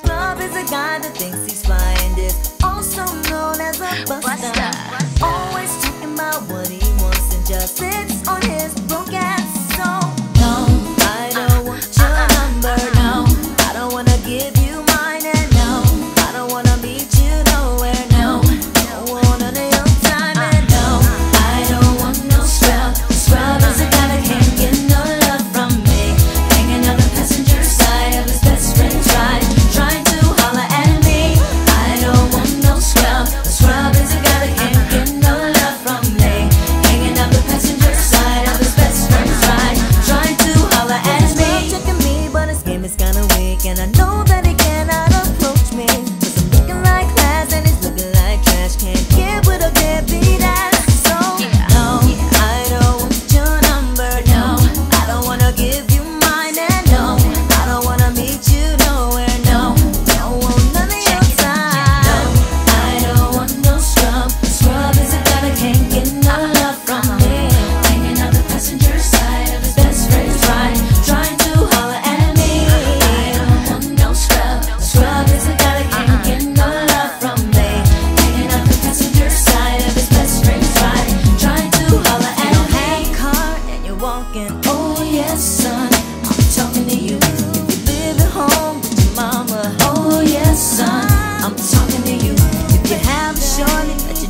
Club is a guy that thinks he's flying.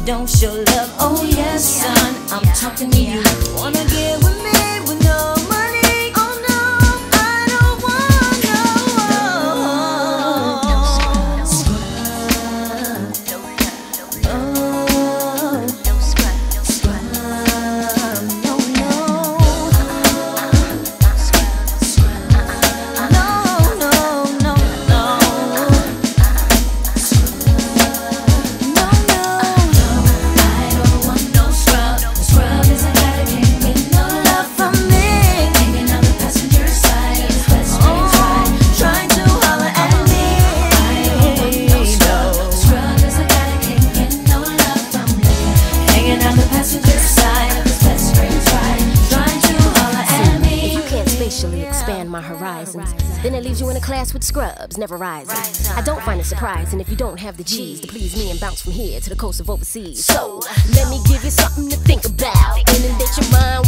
don't show love. Oh yes, son, I'm talking to you. Wanna get with my horizons. Then it leaves you in a class with scrubs, never rising. I don't find it surprising if you don't have the cheese to please me and bounce from here to the coast of overseas. So let me give you something to think about. Inundate your mind